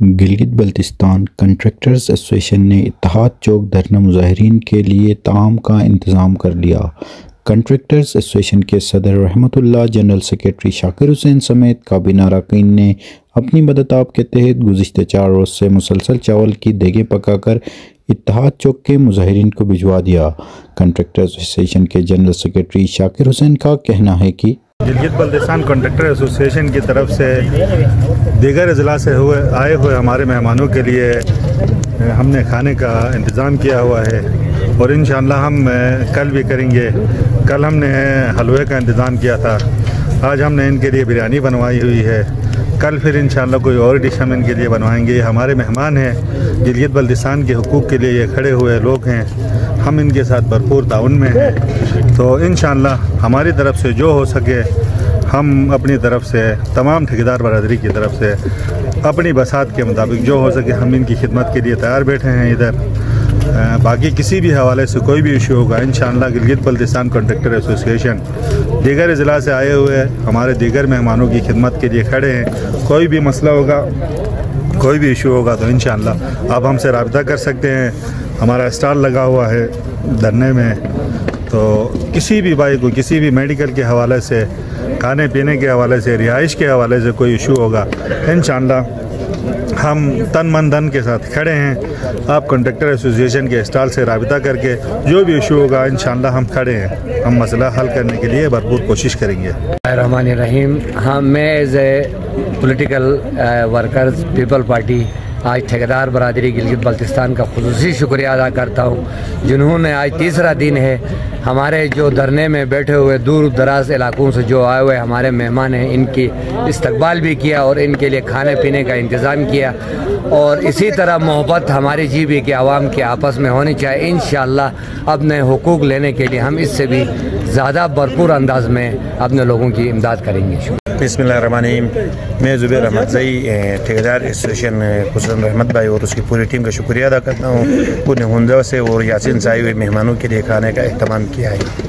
Gilgit Baltistan contractors association ने इतिहाद चौक धरना मुजाहरीन के लिए ताम का इंतज़ाम कर लिया। कंट्रैक्टर्स एसोसिएशन के सदर रहमतुल्लाह जनरल सेक्रेटरी शाकिर हुसैन समेत काबीना अरकान ने अपनी मदद आप के तहत गुजशत चार रोज़ से मुसलसल चावल की देगें पकाकर इतिहाद चौक के मुजाहरीन को भिजवा दिया। कंट्रैक्टर्स एसोसिएशन के जनरल सेक्रेटरी शाकिर हुसैन का कहना है कि गिलगित बल्दिस्तान कॉन्ट्रैक्टर एसोसिएशन की तरफ़ से दीगर अजला से हुए, आए हुए हमारे मेहमानों के लिए हमने खाने का इंतज़ाम किया हुआ है। और इन हम कल भी करेंगे। कल हमने हलवे का इंतज़ाम किया था। आज हमने इनके लिए बिरयानी बनवाई हुई है। कल फिर इन कोई और डिश हम इनके लिए बनवाएँगे। ये हमारे मेहमान हैं गिलगित बल्दिस्तान के हकूक़ के लिए ये खड़े हुए लोग हैं। हम इनके साथ भरपूर ताउन में हैं। तो इन हमारी तरफ़ से जो हो सके, हम अपनी तरफ़ से, तमाम ठेकेदार बरदरी की तरफ़ से अपनी बसात के मुताबिक जो हो सके हम इनकी खिदमत के लिए तैयार बैठे हैं इधर। बाकी किसी भी हवाले से कोई भी इशू होगा in Gilgit Baltistan contractor association दीगर ज़िला से आए हुए हमारे दीगर मेहमानों की खिदमत के लिए खड़े हैं। कोई भी मसला होगा, कोई भी इशू होगा तो इन आप हमसे रबता कर सकते हैं। हमारा स्टॉल लगा हुआ है धरने में तो किसी भी भाई को, किसी भी मेडिकल के हवाले से खाने पीने के हवाले से, रिहाइश के हवाले से कोई इशू होगा इन हम तन मन धन के साथ खड़े हैं। आप कंडक्टर एसोसिएशन के स्टाल से रबता करके जो भी इशू होगा इन हम खड़े हैं। हम मसला हल करने के लिए भरपूर कोशिश करेंगे। रहमान रहीम हाँ मैं as a political workers People Party आज ठेकेदार बरदरी गिलगित बल्तिस्तान का खसूसी शुक्रिया अदा करता हूँ, जिन्होंने आज तीसरा दिन है। हमारे जो धरने में बैठे हुए दूर दराज इलाकों से जो आए हुए हमारे मेहमान हैं, इनकी इस्तकबाल भी किया और इनके लिए खाने पीने का इंतज़ाम किया। और इसी तरह मोहब्बत हमारी जी भी के आवाम के आपस में होनी चाहिए। इन अपने हकूक़ लेने के लिए हम इससे भी ज़्यादा भरपूर अंदाज में अपने लोगों की इमदाद करेंगे। बिसमीम मैं ज़ुबैर अहमद जई ठेकेदार एसोसिएशन खुशन रहमत भाई, और उसकी पूरी टीम का शुक्रिया अदा करता हूँ। उन्हें हुंदा से और यासिन साई हुए मेहमानों के लिए खाने का अहतमाम किया है।